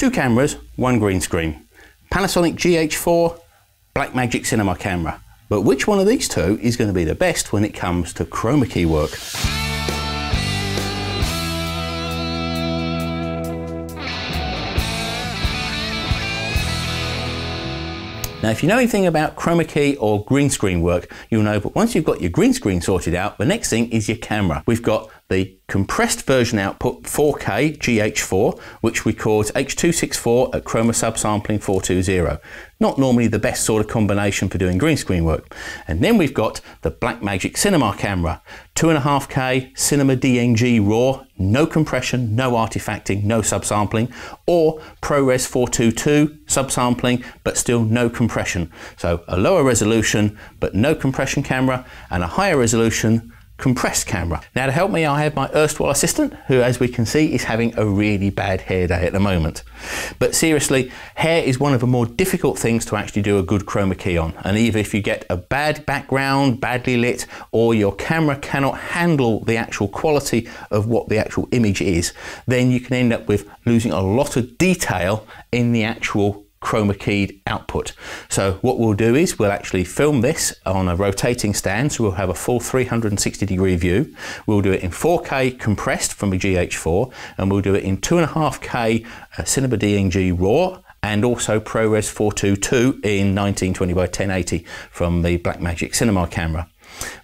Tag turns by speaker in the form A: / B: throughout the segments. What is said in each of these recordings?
A: Two cameras, one green screen. Panasonic GH4, Blackmagic Cinema camera. But which one of these two is going to be the best when it comes to chroma key work? Now, if you know anything about chroma key or green screen work, you'll know, but once you've got your green screen sorted out, the next thing is your camera. We've got the compressed version output 4K GH4, which records H.264 at chroma subsampling 420. Not normally the best sort of combination for doing green screen work. And then we've got the Blackmagic Cinema camera, 2.5K Cinema DNG RAW, no compression, no artifacting, no subsampling, or ProRes 422 subsampling, but still no compression. So a lower resolution, but no compression camera, and a higher resolution compressed camera. Now to help me I have my erstwhile assistant who as we can see is having a really bad hair day at the moment. But seriously hair is one of the more difficult things to actually do a good chroma key on and either if you get a bad background, badly lit or your camera cannot handle the actual quality of what the actual image is then you can end up with losing a lot of detail in the actual chroma keyed output. So what we'll do is we'll actually film this on a rotating stand so we'll have a full 360 degree view. We'll do it in 4K compressed from the GH4 and we'll do it in 2.5K uh, Cinema DNG RAW and also ProRes 422 in 1920 by 1080 from the Blackmagic Cinema camera.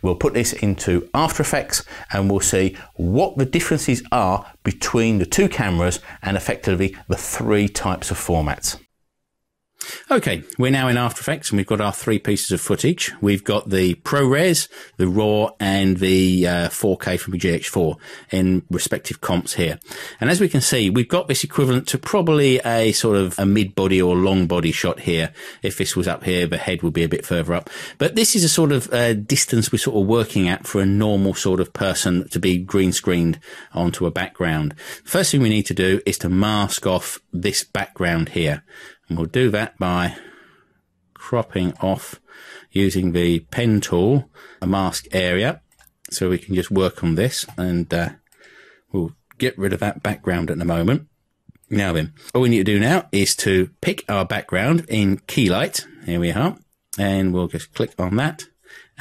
A: We'll put this into After Effects and we'll see what the differences are between the two cameras and effectively the three types of formats. Okay, we're now in After Effects and we've got our three pieces of footage. We've got the ProRes, the RAW and the uh, 4K from the GH4 in respective comps here. And as we can see, we've got this equivalent to probably a sort of a mid-body or long body shot here. If this was up here, the head would be a bit further up. But this is a sort of uh, distance we're sort of working at for a normal sort of person to be green screened onto a background. First thing we need to do is to mask off this background here. And we'll do that by cropping off using the pen tool, a mask area. So we can just work on this and uh, we'll get rid of that background at the moment. Now then, all we need to do now is to pick our background in Keylight. Here we are. And we'll just click on that.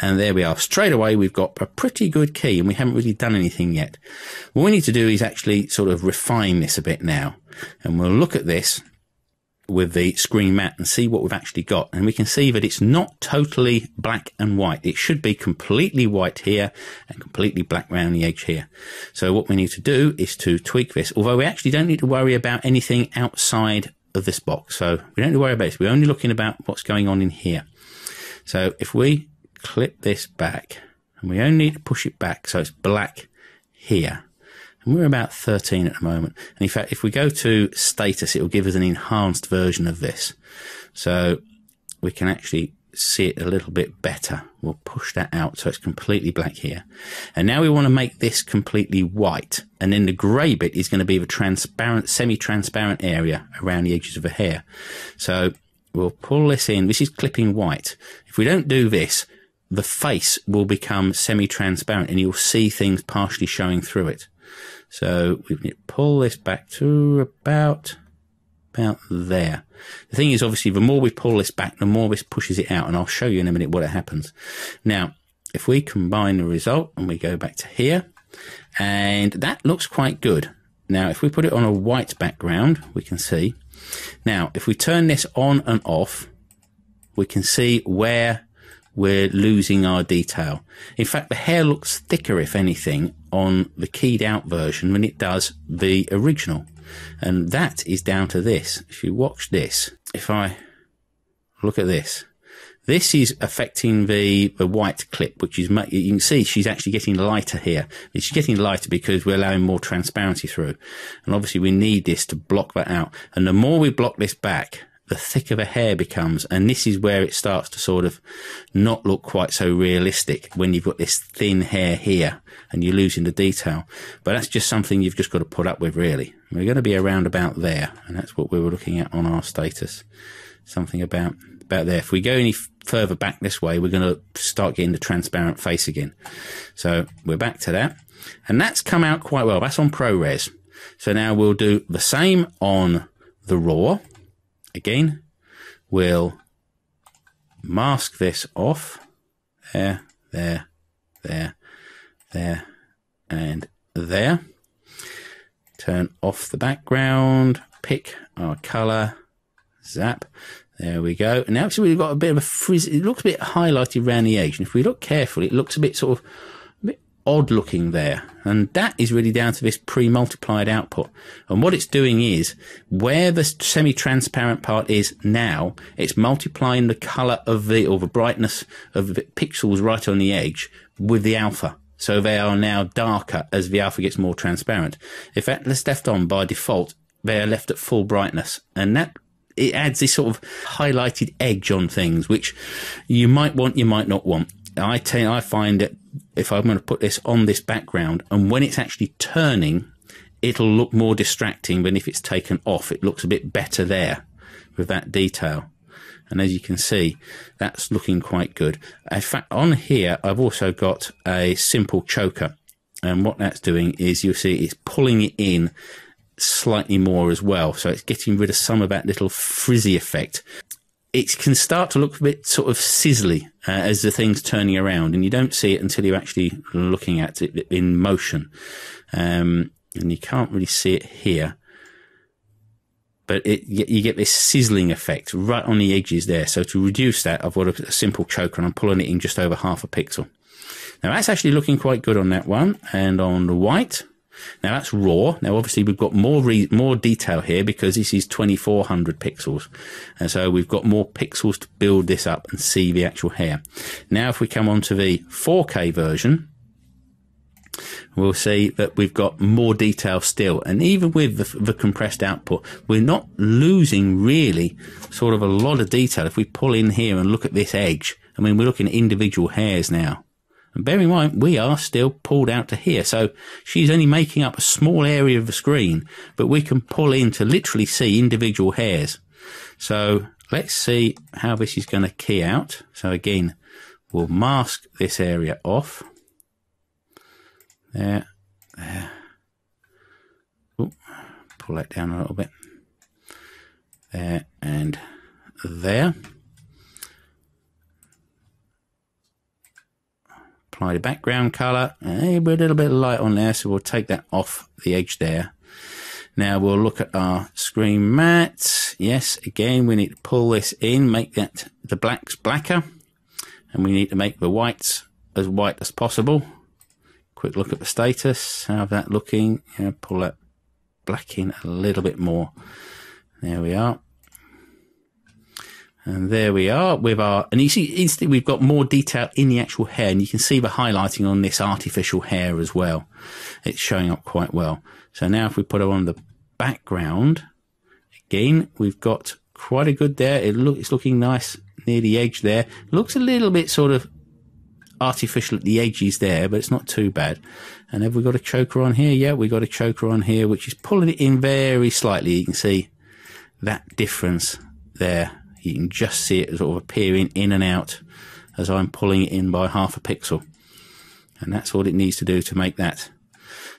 A: And there we are. Straight away, we've got a pretty good key and we haven't really done anything yet. What we need to do is actually sort of refine this a bit now. And we'll look at this with the screen matte and see what we've actually got. And we can see that it's not totally black and white. It should be completely white here and completely black around the edge here. So what we need to do is to tweak this, although we actually don't need to worry about anything outside of this box. So we don't need to worry about this. We're only looking about what's going on in here. So if we clip this back and we only need to push it back so it's black here and we're about 13 at the moment. And in fact, if we go to status, it will give us an enhanced version of this. So we can actually see it a little bit better. We'll push that out so it's completely black here. And now we want to make this completely white. And then the grey bit is going to be the transparent, semi-transparent area around the edges of the hair. So we'll pull this in. This is clipping white. If we don't do this, the face will become semi-transparent and you'll see things partially showing through it. So we pull this back to about, about there. The thing is, obviously, the more we pull this back, the more this pushes it out. And I'll show you in a minute what it happens. Now, if we combine the result and we go back to here, and that looks quite good. Now, if we put it on a white background, we can see. Now, if we turn this on and off, we can see where we're losing our detail. In fact, the hair looks thicker, if anything, on the keyed out version than it does the original. And that is down to this. If you watch this, if I look at this, this is affecting the, the white clip, which is, you can see she's actually getting lighter here. She's getting lighter because we're allowing more transparency through. And obviously we need this to block that out. And the more we block this back, the thicker the hair becomes. And this is where it starts to sort of not look quite so realistic when you've got this thin hair here and you're losing the detail. But that's just something you've just got to put up with, really. We're going to be around about there. And that's what we were looking at on our status. Something about, about there. If we go any further back this way, we're going to start getting the transparent face again. So we're back to that. And that's come out quite well. That's on ProRes. So now we'll do the same on
B: the raw. Again, we'll mask this off. There, there, there, there, and there. Turn off the background, pick our color, zap. There we go. And now we've got a bit of a frizz. It looks a bit highlighted around the edge. And if we look carefully, it looks a bit sort of odd looking there. And that is really down to this pre-multiplied output. And what it's doing is where the semi-transparent part is now, it's multiplying the color of the, or the brightness of the pixels right on the edge with the alpha. So they are now darker as the alpha gets more transparent. If that's left on by default, they are left at full brightness. And that it adds this sort of highlighted edge on things, which you might want, you might not want. I tell I find that if I'm going to put this on this background and when it's actually turning, it'll look more distracting than if it's taken off. It looks a bit better there with that detail. And as you can see, that's looking quite good. In fact, on here, I've also got a simple choker. And what that's doing is you'll see it's pulling it in slightly more as well. So it's getting rid of some of that little frizzy effect. It can start to look a bit sort of sizzly uh, as the thing's turning around, and you don't see it until you're actually looking at it in motion. Um, and you can't really see it here, but it, you get this sizzling effect right on the edges there. So to reduce that, I've got a, a simple choker and I'm pulling it in just over half a pixel. Now that's actually looking quite good on that one. And on the white, now that's raw. Now obviously we've got more re- more detail here because this is 2400 pixels. And so we've got more pixels to build this up and see the actual hair. Now if we come on to the 4K version, we'll see that we've got more detail still. And even with the, the, compressed output, we're not losing really sort of a lot of detail. If we pull in here and look at this edge, I mean, we're looking at individual hairs now. And bear in mind, we are still pulled out to here. So she's only making up a small area of the screen, but we can pull in to literally see individual hairs. So let's see how this is going to key out. So again, we'll mask this area off. There, there. Ooh, pull that down a little bit. There and there. Apply the background color. Eh, a little bit of light on there, so we'll take that off the edge there. Now we'll look at our screen matte. Yes, again, we need to pull this in, make that the blacks blacker, and we need to make the whites as white as possible. Quick look at the status. How's that looking? Yeah, pull that black in a little bit more. There we are. And there we are with our, and you see instantly we've got more detail in the actual hair and you can see the highlighting on this artificial hair as well. It's showing up quite well. So now if we put it on the background, again, we've got quite a good there. It look, it's looking nice near the edge there. Looks a little bit sort of artificial at the edges there, but it's not too bad. And have we got a choker on here? Yeah, we got a choker on here, which is pulling it in very slightly. You can see that difference there you can just see it sort of appearing in and out as I'm pulling it in by half a pixel. And that's all it needs to do to make that.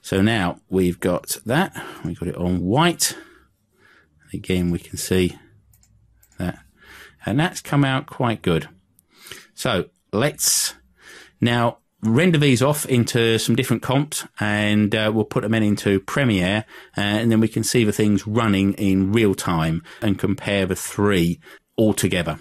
B: So now we've got that. We've got it on white. Again, we can see that. And that's come out quite good. So let's now render these off into some different comps and uh, we'll put them in into Premiere uh, and then we can see the things running in real time and compare the three altogether.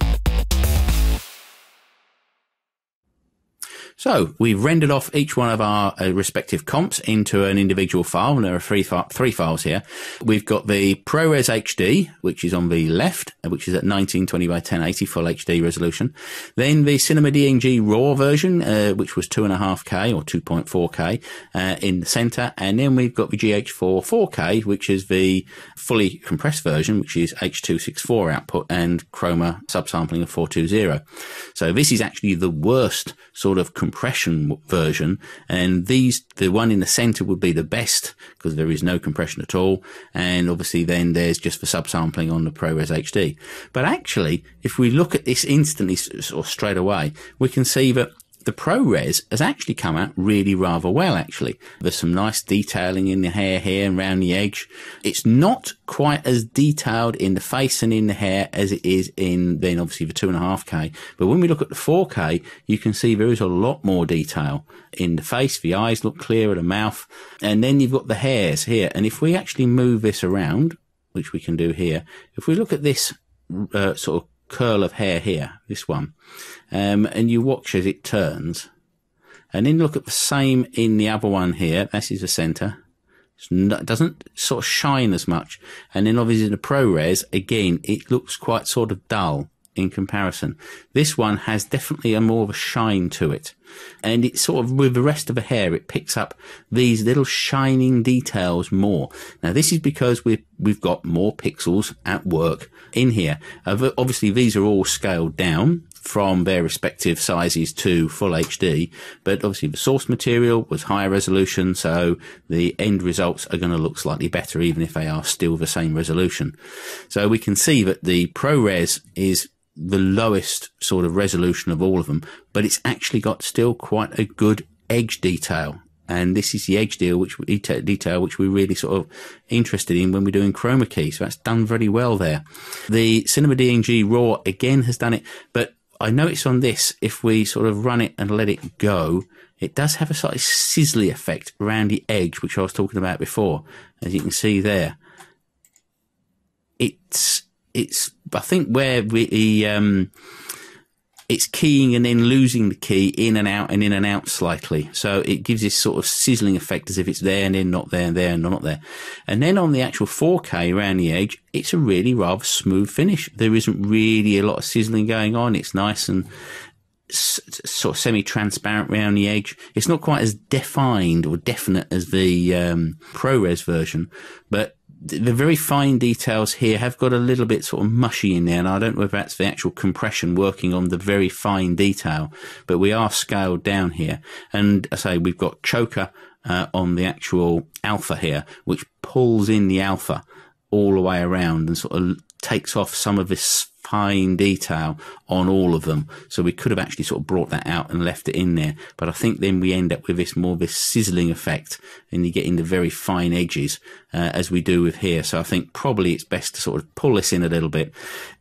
B: So we've rendered off each one of our uh, respective comps into an individual file. And there are three, fi- three files here. We've got the ProRes HD, which is on the left, uh, which is at 1920 by 1080 full HD resolution. Then the Cinema DNG RAW version, uh, which was 2.5K or 2.4K uh, in the center. And then we've got the GH4 4K, which is the fully compressed version, which is H.264 output and chroma subsampling of 420. So this is actually the worst sort of compression version. And these, the one in the center would be the best because there is no compression at all. And obviously then there's just for subsampling on the ProRes HD. But actually, if we look at this instantly or straight away, we can see that the ProRes has actually come out really rather well, actually. There's some nice detailing in the hair here and around the edge. It's not quite as detailed in the face and in the hair as it is in then obviously the 2.5K. But when we look at the 4K, you can see there is a lot more detail in the face. The eyes look clearer, the mouth. And then you've got the hairs here. And if we actually move this around, which we can do here, if we look at this uh, sort of curl of hair here, this one, um, and you watch as it turns, and then look at the same in the other one here. This is the center. It doesn't sort of shine as much. And then obviously the ProRes, again, it looks quite sort of dull in comparison. This one has definitely a more of a shine to it. And it sort of with the rest of the hair, it picks up these little shining details more. Now this is because we've, we've got more pixels at work in here. Obviously these are all scaled down from their respective sizes to full HD, but obviously the source material was higher resolution, so the end results are going to look slightly better, even if they are still the same resolution. So we can see that the ProRes is the lowest sort of resolution of all of them, but it's actually got still quite a good edge detail. And this is the edge deal, which detail, which we're really sort of interested in when we're doing chroma key. So that's done very well there. The Cinema DNG Raw again has done it, but I notice on this, if we sort of run it and let it go, it does have a slightly sizzly effect around the edge, which I was talking about before, as you can see there. It's it's I think where we um, it's keying and then losing the key in and out and in and out slightly. So it gives this sort of sizzling effect as if it's there and then not there and there and not there. And then on the actual 4K around the edge, it's a really rather smooth finish. There isn't really a lot of sizzling going on. It's nice and sort of semi-transparent around the edge. It's not quite as defined or definite as the um, ProRes version, but the very fine details here have got a little bit sort of mushy in there, and I don't know if that's the actual compression working on the very fine detail, but we are scaled down here. And I say we've got choker uh, on the actual alpha here, which pulls in the alpha all the way around and sort of takes off some of this fine detail on all of them. So we could have actually sort of brought that out and left it in there. But I think then we end up with this more of this sizzling effect and you get into very fine edges uh, as we do with here. So I think probably it's best to sort of pull this in a little bit.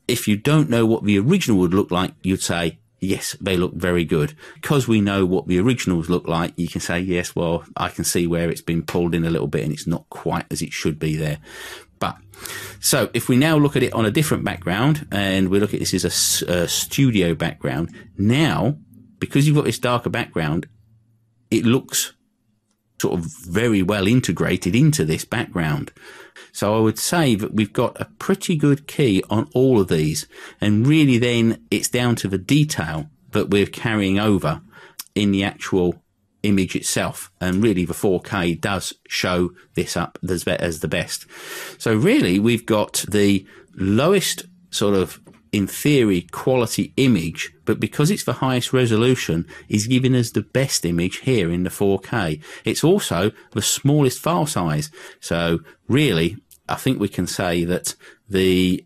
B: If you don't know what the original would look like, you'd say, yes, they look very good. Because we know what the originals look like, you can say, yes, well, I can see where it's been pulled in a little bit and it's not quite as it should be there. But so if we now look at it on a different background and we look at this as a, a studio background, now because you've got this darker background, it looks sort of very well integrated into this background. So I would say that we've got a pretty good key on all of these. And really then it's down to the detail that we're carrying over in the actual image itself. And really the 4K does show this up as, as the best. So really we've got the lowest sort of in theory quality image, but because it's the highest resolution, is giving us the best image here in the 4K. It's also the smallest file size. So really, I think we can say that the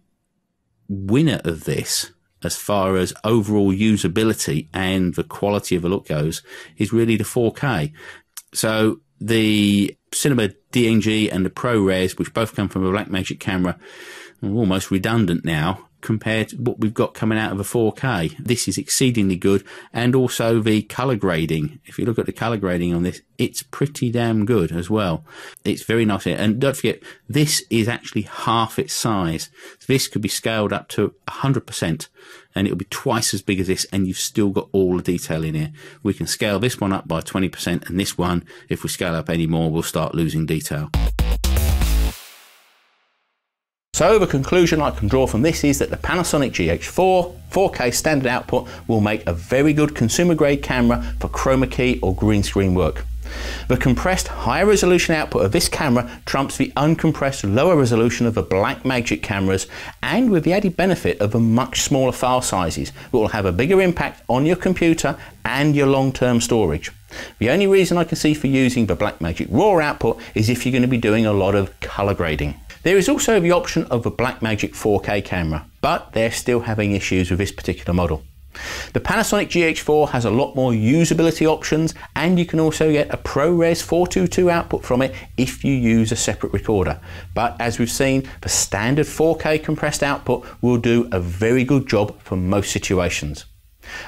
B: winner of this as far as overall usability and the quality of the look goes is really the 4K. So the Cinema DNG and the ProRes, which both come from a Blackmagic camera, are almost redundant now compared to what we've got coming out of a 4K. This is exceedingly good. And also the color grading. If you look at the color grading on this, it's pretty damn good as well. It's very nice. And don't forget, this is actually half its size. This could be scaled up to 100% and it'll be twice as big as this and you've still got all the detail in here. We can scale this one up by 20% and this one, if we scale up any more, we'll start losing detail.
A: So the conclusion I can draw from this is that the Panasonic GH4 4K standard output will make a very good consumer grade camera for chroma key or green screen work. The compressed higher resolution output of this camera trumps the uncompressed lower resolution of the Blackmagic cameras and with the added benefit of the much smaller file sizes that will have a bigger impact on your computer and your long-term storage. The only reason I can see for using the Blackmagic RAW output is if you're going to be doing a lot of color grading. There is also the option of a Blackmagic 4K camera, but they're still having issues with this particular model. The Panasonic GH4 has a lot more usability options and you can also get a ProRes 422 output from it if you use a separate recorder. But as we've seen, the standard 4K compressed output will do a very good job for most situations.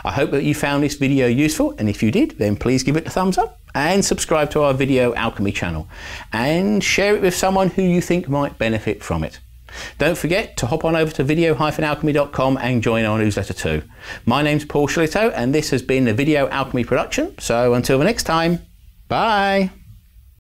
A: I hope that you found this video useful and if you did then please give it a thumbs up and subscribe to our Video Alchemy channel and share it with someone who you think might benefit from it. Don't forget to hop on over to video-alchemy.com and join our newsletter too. My name's Paul Shillito and this has been a Video Alchemy production, so until the next time, bye!